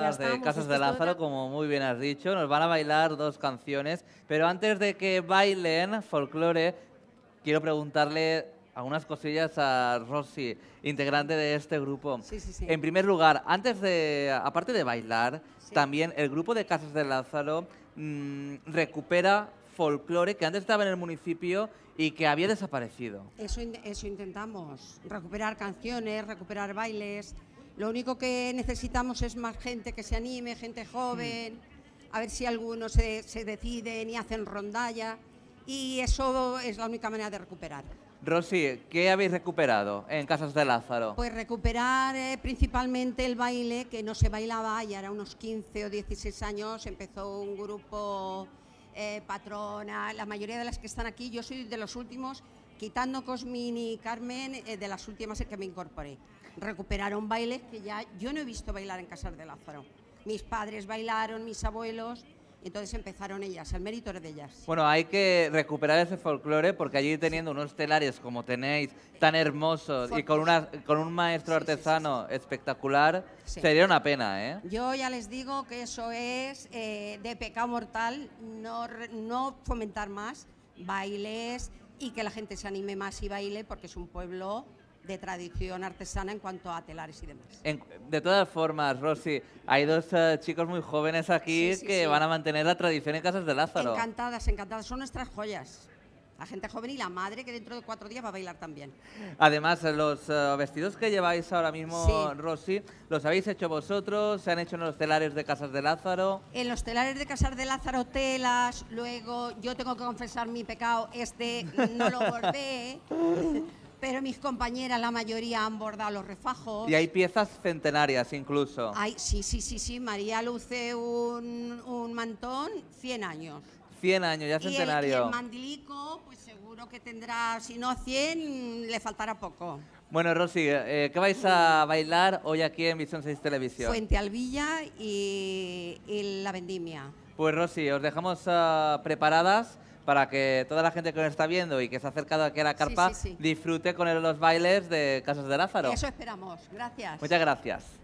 Ya de Casas de Lázaro, como muy bien has dicho. Nos van a bailar dos canciones, pero antes de que bailen folclore, quiero preguntarle algunas cosillas a Rosy, integrante de este grupo. Sí, sí, sí. En primer lugar, antes de, aparte de bailar, también el grupo de Casas de Lázaro mm, recupera folclore que antes estaba en el municipio y que había desaparecido. Eso, eso intentamos, recuperar canciones, recuperar bailes. Lo único que necesitamos es más gente que se anime, gente joven, a ver si algunos se, se deciden y hacen rondalla. Y eso es la única manera de recuperar. Rosy, ¿qué habéis recuperado en Casas de Lázaro? Pues recuperar eh, principalmente el baile que no se bailaba, ya era unos 15 o 16 años, empezó un grupo eh, patrona, la mayoría de las que están aquí, yo soy de los últimos, quitando Cosmini y Carmen, eh, de las últimas en que me incorporé. Recuperaron bailes que ya yo no he visto bailar en Casas de Lázaro. Mis padres bailaron, mis abuelos, entonces empezaron ellas, el mérito es de ellas. Bueno, hay que recuperar ese folclore porque allí teniendo unos telares como tenéis tan hermosos y con, una, con un maestro Sí, sí, sí, artesano espectacular, sería una pena, ¿eh? Yo ya les digo que eso es eh, de pecado mortal, no, no fomentar más bailes y que la gente se anime más y baile porque es un pueblo de tradición artesana en cuanto a telares y demás. En- de todas formas, Rosy, hay dos eh, chicos muy jóvenes aquí Sí, sí, que sí. van a mantener la tradición en Casas de Lázaro. Encantadas, encantadas, son nuestras joyas. La gente joven y la madre que dentro de cuatro días va a bailar también. Además, los eh, vestidos que lleváis ahora mismo. Rosy, ¿los habéis hecho vosotros? ¿Se han hecho en los telares de Casas de Lázaro? En los telares de Casar de Lázaro, telas, luego yo tengo que confesar mi pecado, este no lo bordé, pero mis compañeras, la mayoría, han bordado los refajos. Y hay piezas centenarias incluso. Ay, sí, sí, sí, sí, María luce un, un mantón 100 años. 100 años, ya Y el, y centenario. el mandilico, pues seguro que tendrá, si no 100, le faltará poco. Bueno, Rosy, eh, ¿qué vais a bailar hoy aquí en Visión 6 Televisión? Fuente Alvilla y, y la vendimia. Pues Rosy, os dejamos ah, preparadas para que toda la gente que nos está viendo y que se ha acercado aquí a la carpa sí, sí. disfrute con los bailes de Casas de Lázaro. Eso esperamos. Gracias. Muchas gracias.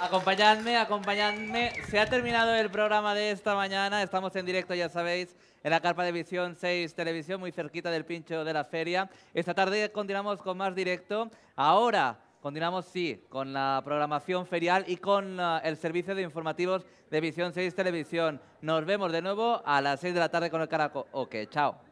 Acompañadme, acompañadme. Se ha terminado el programa de esta mañana. Estamos en directo, ya sabéis, en la carpa de Visión 6 Televisión, muy cerquita del pincho de la feria. Esta tarde continuamos con más directo. Ahora continuamos, sí, con la programación ferial y con ah, el servicio de informativos de Visión 6 Televisión. Nos vemos de nuevo a las 6 de la tarde con el Caraco. Ok, chao.